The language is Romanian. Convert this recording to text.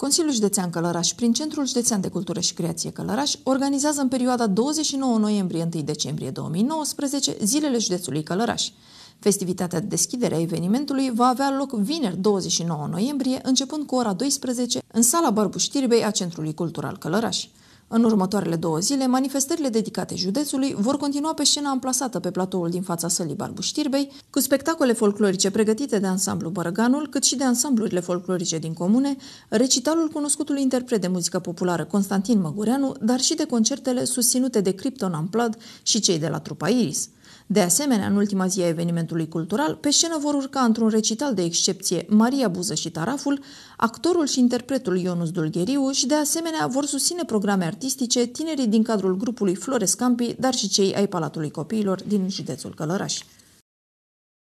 Consiliul Județean Călăraș, prin Centrul Județean de Cultură și Creație Călăraș, organizează în perioada 29 noiembrie-1 decembrie 2019 Zilele Județului Călăraș. Festivitatea de deschidere a evenimentului va avea loc vineri 29 noiembrie, începând cu ora 12, în sala Barbu Știrbei a Centrului Cultural Călăraș. În următoarele două zile, manifestările dedicate județului vor continua pe scena amplasată pe platoul din fața sălii Barbu Știrbei, cu spectacole folclorice pregătite de ansamblu Bărăganul, cât și de ansamblurile folclorice din comune, recitalul cunoscutului interpret de muzică populară Constantin Măgureanu, dar și de concertele susținute de Krypton Unplugged și cei de la trupa Iris – de asemenea, în ultima zi a evenimentului cultural, pe scenă vor urca într-un recital de excepție Maria Buză și Taraful, actorul și interpretul Ionus Dulgheriu și de asemenea vor susține programe artistice tinerii din cadrul grupului Flores Campi, dar și cei ai Palatului Copiilor din județul Călăraș.